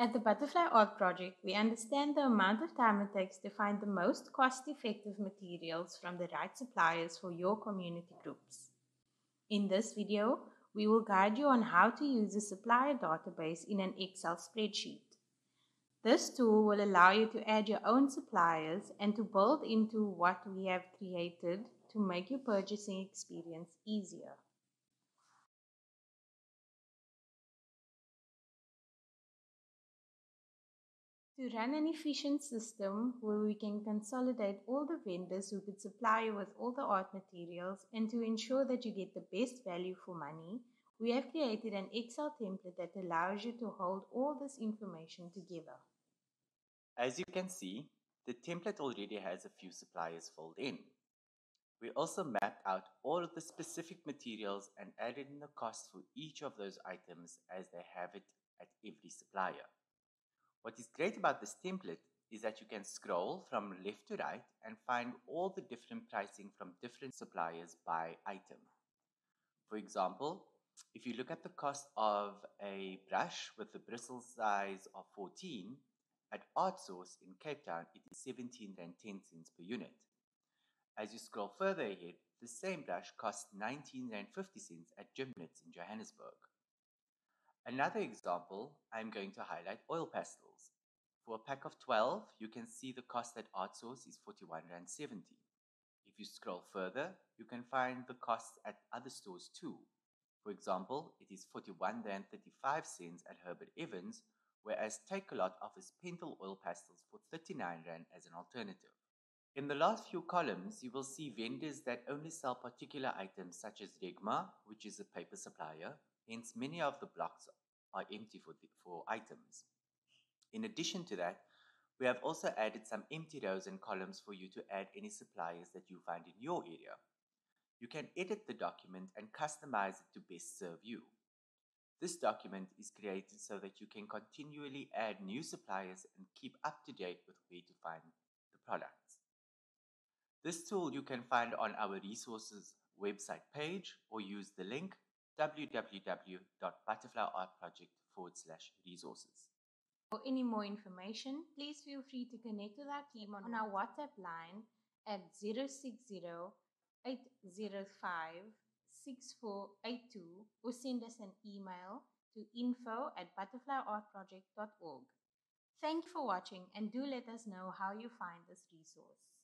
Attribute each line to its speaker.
Speaker 1: At the Butterfly Art Project, we understand the amount of time it takes to find the most cost-effective materials from the right suppliers for your community groups. In this video, we will guide you on how to use a supplier database in an Excel spreadsheet. This tool will allow you to add your own suppliers and to build into what we have created to make your purchasing experience easier. To run an efficient system where we can consolidate all the vendors who could supply you with all the art materials and to ensure that you get the best value for money, we have created an Excel template that allows you to hold all this information together.
Speaker 2: As you can see, the template already has a few suppliers filled in. We also mapped out all of the specific materials and added in the cost for each of those items as they have it at every supplier. What is great about this template is that you can scroll from left to right and find all the different pricing from different suppliers by item. For example, if you look at the cost of a brush with a bristle size of 14, at Artsauce in Cape Town, it is 17 Rand 10 cents per unit. As you scroll further ahead, the same brush costs 19 Rand 50 cents at Jimnettes in Johannesburg. Another example, I'm going to highlight oil pastels. For a pack of 12, you can see the cost at Artsauce is 41 Rand 70. If you scroll further, you can find the costs at other stores too. For example, it is 41 Rand 35 cents at Herbert Evans, whereas Takealot offers Pentel oil pastels for 39 Rand as an alternative. In the last few columns, you will see vendors that only sell particular items such as Regma, which is a paper supplier, hence many of the blocks are empty for, the, for items. In addition to that, we have also added some empty rows and columns for you to add any suppliers that you find in your area. You can edit the document and customize it to best serve you. This document is created so that you can continually add new suppliers and keep up to date with where to find the products. This tool you can find on our resources website page or use the link www.butterflyartproject forward slash resources.
Speaker 1: For any more information, please feel free to connect with our team on our WhatsApp line at 060 805 6482 or send us an email to info at butterflyartproject.org. Thank you for watching and do let us know how you find this resource.